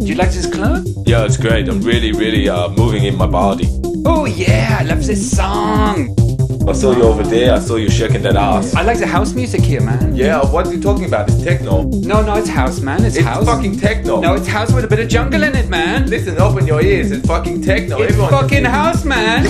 Do you like this club? Yeah, it's great. I'm really, really uh, moving in my body. Oh yeah, I love this song. I saw you over there. I saw you shaking that ass. I like the house music here, man. Yeah, what are you talking about? It's techno. No, no, it's house, man. It's, It's house. fucking techno. No, it's house with a bit of jungle in it, man. Listen, open your ears. It's fucking techno. It's Everyone fucking house, man.